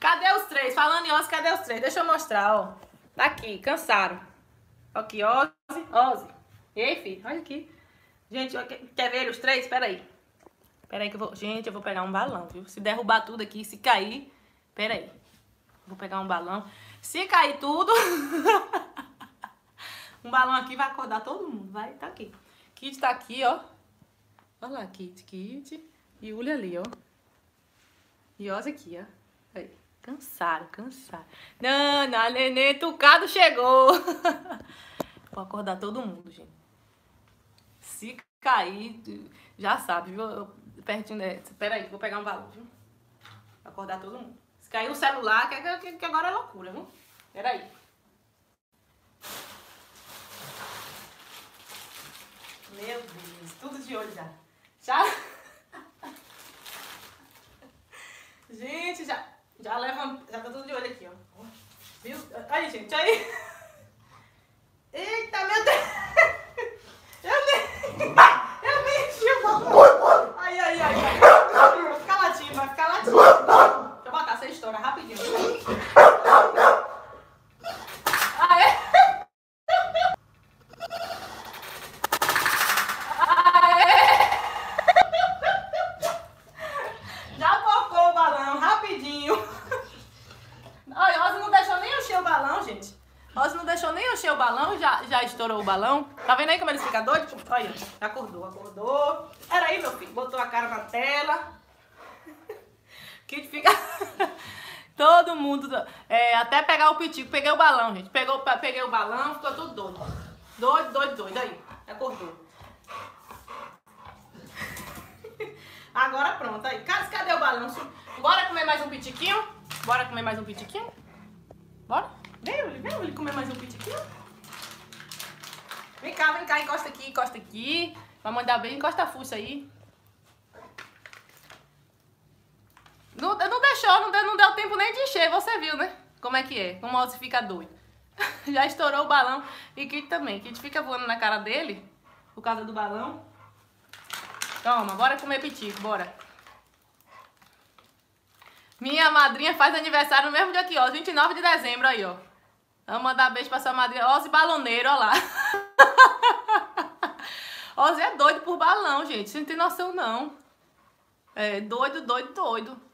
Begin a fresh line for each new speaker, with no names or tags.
Cadê os três? Falando em Ozzy, cadê os três? Deixa eu mostrar, ó. Tá aqui, cansaram. Aqui, Ozzy, Ozzy. E aí, filho? Olha aqui. Gente, quer ver os três? Pera aí. Pera aí que eu vou... Gente, eu vou pegar um balão, viu? Se derrubar tudo aqui, se cair... Pera aí. Vou pegar um balão. Se cair tudo... um balão aqui vai acordar todo mundo. Vai, tá aqui. Kit tá aqui, ó. Olha lá, Kit, Kit. E Uli ali, ó. E Oz aqui, ó. Aí. Cansaram, cansaram. Nana, nenê, tucado chegou. Vou acordar todo mundo, gente. Se cair, já sabe, viu? Pertinho dessa. Pera aí, vou pegar um valor, viu? Vou acordar todo mundo. Se cair o celular, que, que, que agora é loucura, viu? Pera aí. Meu Deus, tudo de olho já. Já? Gente, já, já leva, já tá tudo de olho aqui, ó. Viu? Aí, gente, aí. Eita, meu Deus! Eu nem... Eu nem enchi Ai, ai, ai. Vai ficar latindo, vai ficar latindo. Deixa eu botar essa história rapidinho. Estourou o balão. Tá vendo aí como eles ficam doidos? Olha, acordou, acordou. Era aí, meu filho. Botou a cara na tela. Que fica... Todo mundo... É, até pegar o pitico. Peguei o balão, gente. Pegou, peguei o balão, ficou tudo doido. Doido, doido, doido. Aí, acordou. Agora pronto. Aí, cadê o balão? Bora comer mais um pitiquinho? Bora comer mais um pitiquinho? Bora? Vem, vem, vem comer mais um pitiquinho. Vem cá, vem cá, encosta aqui, encosta aqui. Vai mandar bem, encosta a fuça aí. Não, não deixou, não deu, não deu tempo nem de encher, você viu, né? Como é que é, como o Ozzy fica doido. Já estourou o balão. E Kit também. Kit fica voando na cara dele, por causa do balão. Toma, bora comer pitico, bora. Minha madrinha faz aniversário no mesmo dia que ó, 29 de dezembro aí, ó. Vamos mandar beijo pra sua madrinha. Ozzy Baloneiro, ó lá. Ozzy é doido por balão, gente. Você não tem noção, não. É doido, doido, doido.